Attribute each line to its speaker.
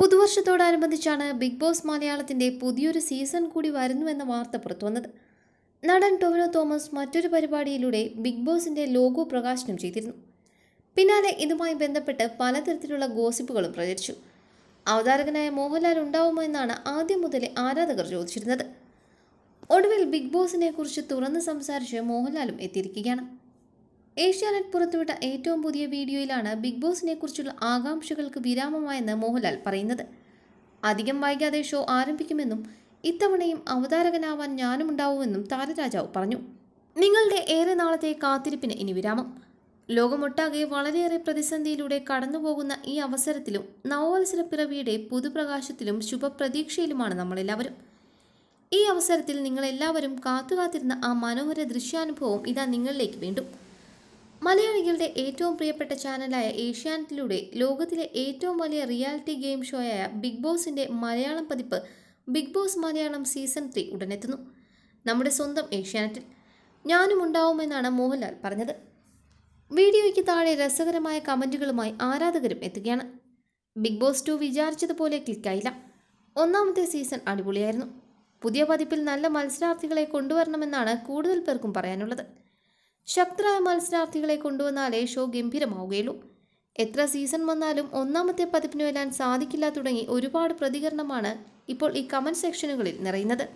Speaker 1: പുതുവർഷത്തോടനുബന്ധിച്ചാണ് big boss മലയാളത്തിന്റെ പുതിയൊരു season കൂടി വരുന്നുവെന്ന വാർത്ത പുറത്തുവന്നത്. നടൻ ടൊവിനോ തോമസ് മറ്റൊരു പരിപാടിയിലൂടെ ബിഗ് ബോസിന്റെ ലോഗോ പ്രകാശനം ചെയ്തിരുന്നു. പിന്നാലെ ഇതുമായി ബന്ധപ്പെട്ട് പലതരത്തിലുള്ള ഗോസിപ്പുകളും പ്രചരിച്ചു. അവതാരകനായ മോഹൻലാൽ ഉണ്ടാവുമോ എന്നാണ് ആദ്യം മുതലേ ആരാധകർ ചോദിച്ചിരുന്നത്. ഒടുവിൽ ബിഗ് ബോസിനെ കുറിച്ച് തുറന്ന് സംസാരിച്ച് മോഹൻലാലും എത്തിയിരിക്കുകയാണ്. ഏഷ്യാനെറ്റ് പുറത്തുവിട്ട ഏറ്റവും പുതിയ വീഡിയോയിലാണ് ബിഗ് ബോസിനെ കുറിച്ചുള്ള ആകാംക്ഷകൾക്ക് വിരാമമായെന്ന് മോഹൻലാൽ പറയുന്നത്. അധികം വൈകാതെ ഷോ ആരംഭിക്കുമെന്നും ഇത്തവണയും അവതാരകനാവാൻ ഞാനും ഉണ്ടാവുമെന്നും താരരാജാവ് പറഞ്ഞു. നിങ്ങളുടെ ഏറെ നാളത്തെ കാത്തിരിപ്പിന് ഇനി വിരാമം. ലോകമൊട്ടാകെ വളരെയേറെ പ്രതിസന്ധിയിലൂടെ കടന്നുപോകുന്ന ഈ അവസരത്തിലും നവവത്സര പിറവിയുടെ പുതുപ്രകാശത്തിലും ശുഭപ്രതീക്ഷയിലുമാണ് നമ്മളെല്ലാവരും. ഈ അവസരത്തിൽ നിങ്ങളെല്ലാവരും കാത്തുകാത്തിരുന്ന ആ മനോഹര ദൃശ്യാനുഭവം ഇതാ നിങ്ങളിലേക്ക് വീണ്ടും. മലയാളികളുടെ ഏറ്റവും പ്രിയപ്പെട്ട ചാനലായ ഏഷ്യാനെറ്റിലൂടെ ലോകത്തിലെ ഏറ്റവും വലിയ റിയാലിറ്റി ഗെയിം ഷോയായ ബിഗ് ബോസിന്റെ മലയാളം പതിപ്പ് big boss Malayalam season three ഉടനെത്തുന്നു. നമ്മുടെ സ്വന്തം ഏഷ്യാനെറ്റിൽ ഞാനും ഉണ്ടാവുമെന്നാണ് മോഹൻലാൽ പറഞ്ഞത്. വീഡിയോയ്ക്ക് താഴെ രസകരമായ കമന്റുകളുമായി ആരാധകരും എത്തുകയാണ്. ബിഗ് ബോസ് ടു വിചാരിച്ചതുപോലെ ക്ലിക്കായില്ല. ഒന്നാമത്തെ സീസൺ അടിപൊളിയായിരുന്നു. പുതിയ പതിപ്പിൽ നല്ല മത്സരാർത്ഥികളെ കൊണ്ടുവരണമെന്നാണ് കൂടുതൽ പേർക്കും പറയാനുള്ളത്. ശക്തരായ മത്സരാർത്ഥികളെ കൊണ്ടുവന്നാലേ ഷോ ഗംഭീരമാവുകയുള്ളൂ. എത്ര സീസൺ വന്നാലും ഒന്നാമത്തെ പതിപ്പിന് വരാൻ സാധിക്കില്ല തുടങ്ങി ഒരുപാട് പ്രതികരണമാണ് ഇപ്പോൾ ഈ കമന്റ് സെക്ഷനുകളിൽ നിറയുന്നത്.